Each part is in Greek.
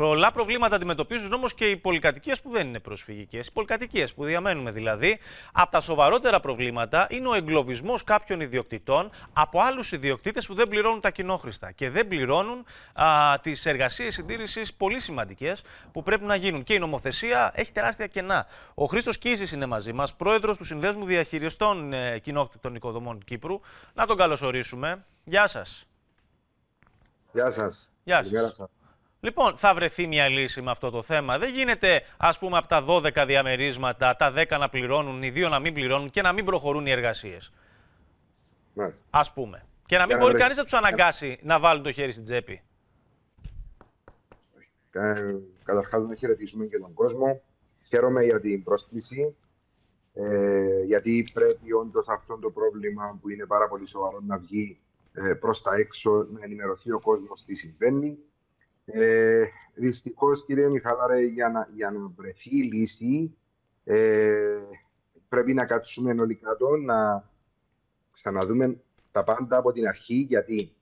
Πολλά προβλήματα αντιμετωπίζουν όμως και οι πολυκατοικίες που δεν είναι προσφυγικές. Οι πολυκατοικίες που διαμένουμε δηλαδή. Από τα σοβαρότερα προβλήματα είναι ο εγκλωβισμός κάποιων ιδιοκτητών από άλλους ιδιοκτήτες που δεν πληρώνουν τα κοινόχρηστα και δεν πληρώνουν τις εργασίες συντήρησης πολύ σημαντικές που πρέπει να γίνουν. Και η νομοθεσία έχει τεράστια κενά. Ο Χρήστος Κίζης είναι μαζί μας, πρόεδρος του Συνδέσμου Διαχειριστών ε, Κοινόκτητων Οικοδομών Κύπρου. Να τον καλωσορίσουμε. Γεια σας. Γεια σας. Γεια σας. Λοιπόν, θα βρεθεί μια λύση με αυτό το θέμα. Δεν γίνεται, ας πούμε, από τα 12 διαμερίσματα, τα 10 να πληρώνουν, οι 2 να μην πληρώνουν και να μην προχωρούν οι εργασίες. Α πούμε. Και να μην μπορεί κανείς να τους αναγκάσει να βάλουν το χέρι στην τσέπη. Ε, Καταρχάς, να χαιρετήσουμε και τον κόσμο. Χαίρομαι για την πρόσκληση. Ε, γιατί πρέπει όντως αυτό το πρόβλημα που είναι πάρα πολύ σοβαρό να βγει ε, προς τα έξω, να ενημερωθεί ο κόσμος τι συμβαίνει ε, Δυστυχώς, κύριε Μιχαλάρε, για να, για να βρεθεί η λύση, ε, πρέπει να κάτσουμε όλοι κάτω, να ξαναδούμε τα πάντα από την αρχή, γιατί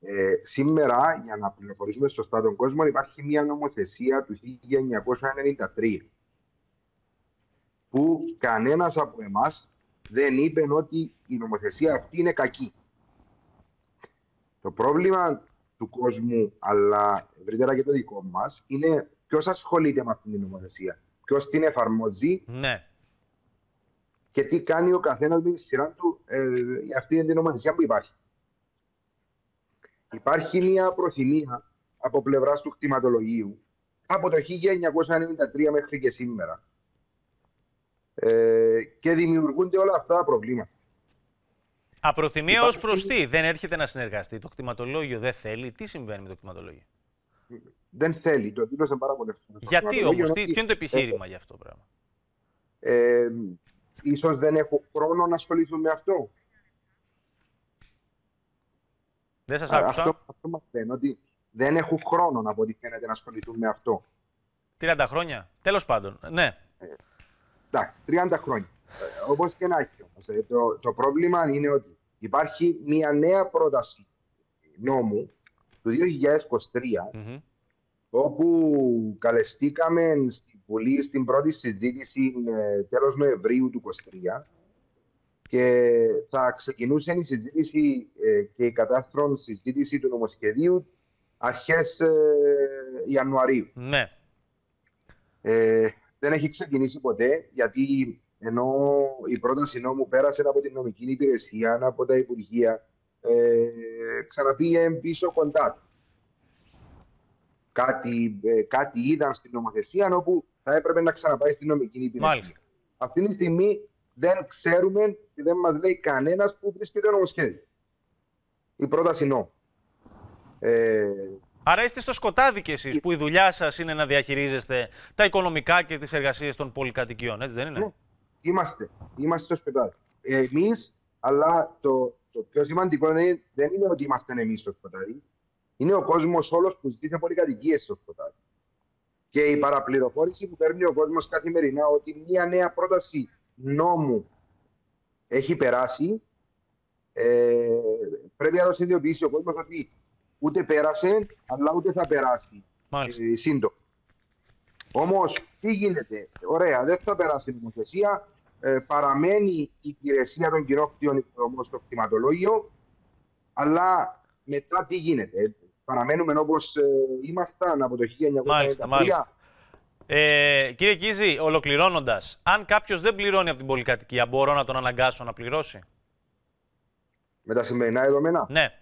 ε, σήμερα, για να πληροφορήσουμε σωστά τον κόσμο, υπάρχει μια νομοθεσία του 1993 που κανένας από εμάς δεν είπε ότι η νομοθεσία αυτή είναι κακή. Το πρόβλημα του κόσμου, αλλά ευρύτερα και το δικό μας, είναι ποιος ασχολείται με αυτήν την νομοθεσία. Ποιος την εφαρμόζει. Ναι. Και τι κάνει ο καθένας με τη σειρά του ε, για αυτή την νομοθεσία που υπάρχει. Υπάρχει μια προθυμία από πλευράς του κτηματολογίου από το 1993 μέχρι και σήμερα. Ε, και δημιουργούνται όλα αυτά τα προβλήματα. Απροθυμία ως προς τι, δεν έρχεται να συνεργαστεί. Το κτηματολόγιο δεν θέλει. Τι συμβαίνει με το κτηματολόγιο; Δεν θέλει, το δήλωσε πάρα πολλέ φορέ. Γιατί όμως, ποιο είναι το επιχείρημα ε, για αυτό το πράγμα; Ε, ίσως δεν έχω χρόνο να ασχοληθούν με αυτό. Δεν σας άκουσα. Αυτό, αυτό μας λένε, ότι δεν έχουν χρόνο από ό,τι φαίνεται να ασχοληθούν με αυτό. 30 χρόνια. Τέλος πάντων, ναι. Ε, εντάξει, 30 χρόνια. Ε, Όπως και να έχει ε, το, το πρόβλημα είναι ότι υπάρχει μια νέα πρόταση νόμου του 2023 όπου καλεστήκαμε στη Βουλή στην πρώτη συζήτηση ε, τέλος Νοεμβρίου του 2023 και θα ξεκινούσε η συζήτηση και η κατάστρον συζήτηση του νομοσχεδίου αρχές Ιανουαρίου. Ναι. δεν έχει ξεκινήσει ποτέ γιατί ενώ η πρόταση νόμου πέρασε από την νομική υπηρεσία, από τα Υπουργεία, ε, ξαναπήγε πίσω κοντά τους. Κάτι, ε, κάτι είδαν στην νομοθεσία όπου θα έπρεπε να ξαναπάει στην νομική υπηρεσία. Μάλιστα. Αυτή τη στιγμή δεν ξέρουμε και δεν μας λέει κανένας που βρίσκεται το νομοσχέδιο. Η πρόταση νόμου. Ε, Άρα είστε στο σκοτάδι κι εσείς που η δουλειά σας είναι να διαχειρίζεστε τα οικονομικά και τις εργασίες των πολυκατοικιών, έτσι δεν είναι; Ναι. Είμαστε. Είμαστε στο σπιτάλι. Εμείς, αλλά το, το πιο σημαντικό δεν, δεν είναι ότι είμαστε εμείς στο σπιτάλι. Είναι ο κόσμος όλος που ζει σε πολυκατοικίες στο σπιτάλι. Και η παραπληροφόρηση που παίρνει ο κόσμος καθημερινά ότι μια νέα πρόταση νόμου έχει περάσει. Ε, πρέπει να το συνειδητοποιήσει ο κόσμος ότι ούτε πέρασε, αλλά ούτε θα περάσει ε, σύντομα. Όμως, τι γίνεται, ωραία, δεν θα περάσει η νομοθεσία, ε, παραμένει η υπηρεσία των κοινόκτιων υποδομών στο κτηματολόγιο, αλλά μετά τι γίνεται. Παραμένουμε όπως ε, ήμασταν από το 1993. Μάλιστα, μάλιστα. Ε, κύριε Κίζη, ολοκληρώνοντας, αν κάποιος δεν πληρώνει από την πολυκατοικία, μπορώ να τον αναγκάσω να πληρώσει; Με τα σημερινά δεδομένα; Ναι.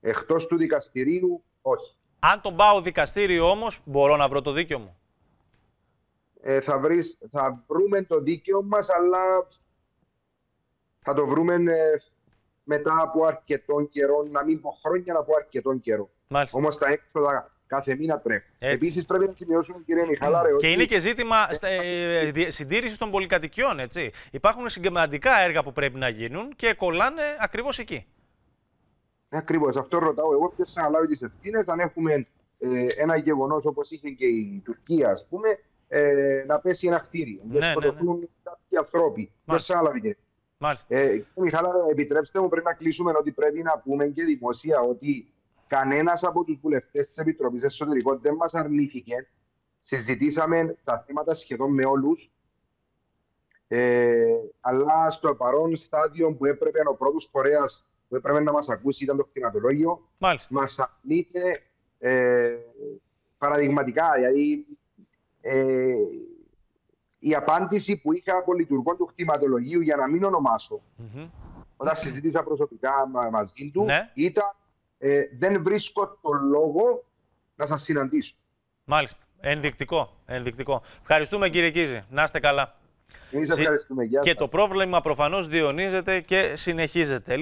Εκτός του δικαστηρίου, όχι. Αν τον πάω δικαστήριο όμως, μπορώ να βρω το δίκαιο μου. Ε, θα, βρεις, θα βρούμε το δίκαιο μας, αλλά θα το βρούμε ε, μετά από αρκετόν καιρό, να μην πω χρόνια, να πω αρκετόν καιρό. Όμως τα έξοδα κάθε μήνα τρέχουν. Επίσης πρέπει να σημειώσουμε, κύριε Μιχαλάρε. Και είναι και ζήτημα ε, ε συντήρησης των πολυκατοικιών. Έτσι. Υπάρχουν συγκεκριμένα έργα που πρέπει να γίνουν και κολλάνε ακριβώς εκεί. Ακριβώς. Αυτό ρωτάω εγώ. Ποιος θα αναλάβει τις ευθύνες, αν έχουμε ε, ένα γεγονός όπως είχε και η Τουρκία, ας πούμε, ε, να πέσει ένα κτίριο. Ναι, να σκοτωθούν ναι, ναι. κάποιοι άνθρωποι. Ποιος θα αναλάβει την Μάλιστα. Ε, Μιχάλα, επιτρέψτε μου πριν να κλείσουμε ότι πρέπει να πούμε και δημόσια ότι κανένας από τους βουλευτές της Επιτροπής Εσωτερικών δεν μας αρνήθηκε. Συζητήσαμε τα θέματα σχεδόν με όλους. Ε, αλλά στο παρόν στάδιο που έπρεπε ο πρώτος φορέας που έπρεπε να μας ακούσει ήταν το κτηματολόγιο. Μάλιστα. Μας αρνείται ε, παραδειγματικά. Δηλαδή, ε, η απάντηση που είχα από λειτουργό του κτηματολογίου για να μην ονομάσω, Μμμ. όταν συζητήσα προσωπικά μα- μαζί του, Ναι. ήταν ε, δεν βρίσκω τον λόγο να σας συναντήσω. Μάλιστα. Ενδεικτικό. Ενδεικτικό. Ευχαριστούμε κύριε Κίζη. Να είστε καλά. Εμείς Συ- ευχαριστούμε. Γεια Και σας. το πρόβλημα προφανώς διονύζεται και συνεχίζεται.